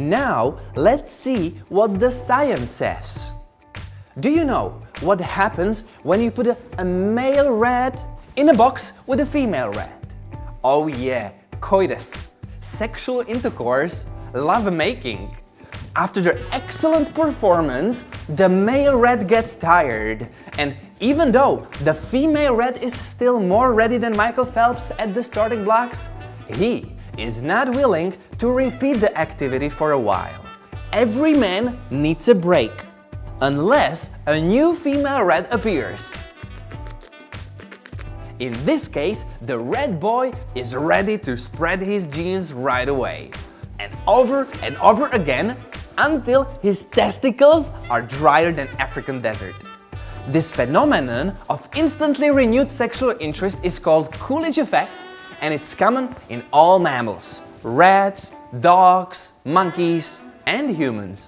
Now, let's see what the science says. Do you know what happens when you put a, a male rat in a box with a female rat? Oh yeah, coitus, sexual intercourse, lovemaking. After their excellent performance, the male rat gets tired. And even though the female rat is still more ready than Michael Phelps at the starting blocks, he is not willing to repeat the activity for a while. Every man needs a break, unless a new female rat appears. In this case, the red boy is ready to spread his genes right away. And over and over again, until his testicles are drier than African desert. This phenomenon of instantly renewed sexual interest is called Coolidge effect and it's common in all mammals, rats, dogs, monkeys and humans.